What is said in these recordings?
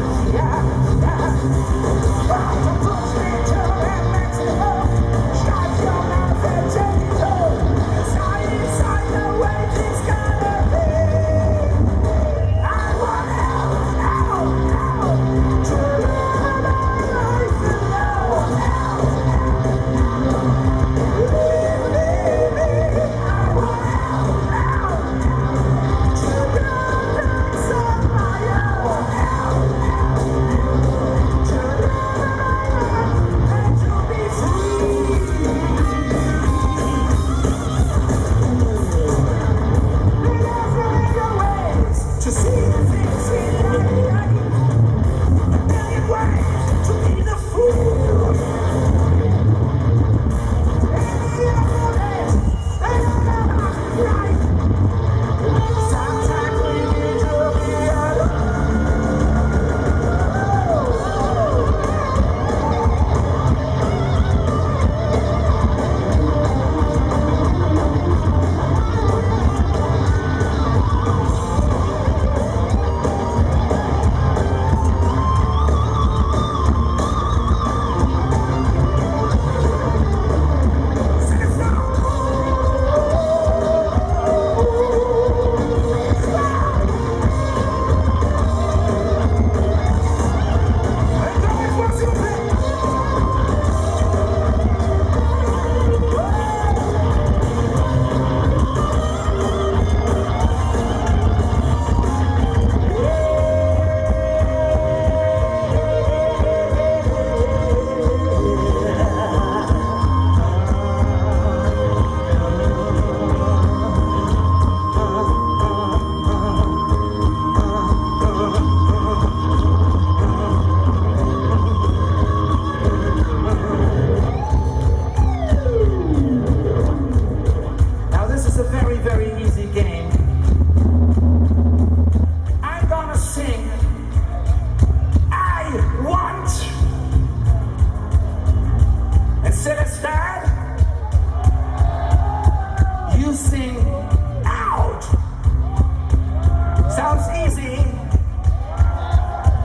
Yeah, yeah. Try to push me to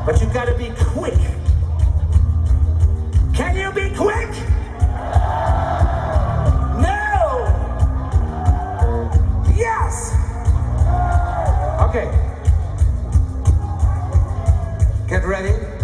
But you gotta be quick. Can you be quick? No! Yes! Okay. Get ready.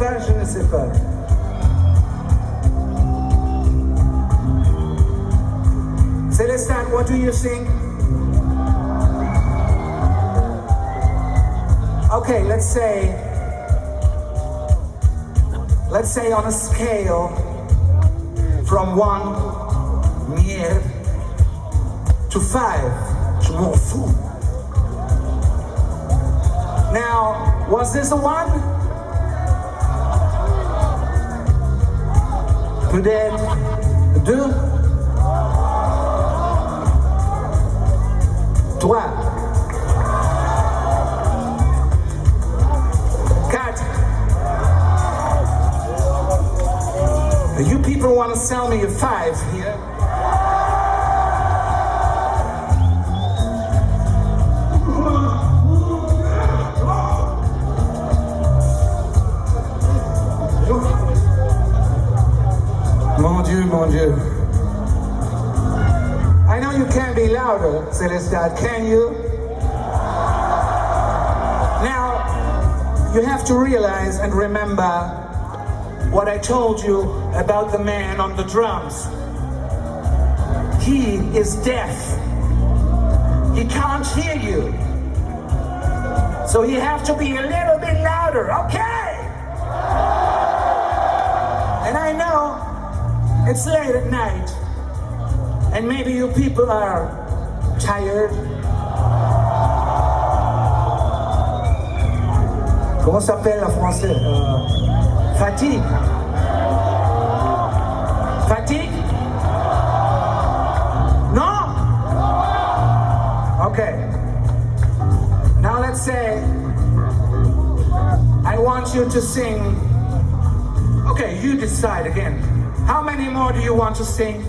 Pas, je ne sais pas. Sélestat, what do you think? Okay, let's say, let's say on a scale from one mier to five, je m'en fous. Now, was this a one? Student You people want to sell me a 5 you. I know you can't be louder, Sélestat, can you? Now, you have to realize and remember what I told you about the man on the drums. He is deaf. He can't hear you. So you have to be a little bit louder, okay? And I know it's late at night, and maybe you people are tired. Comment s'appelle en français Euh, Fatigue. Fatigue No? Okay. Now let's say I want you to sing. Okay, you decide again many more do you want to sing?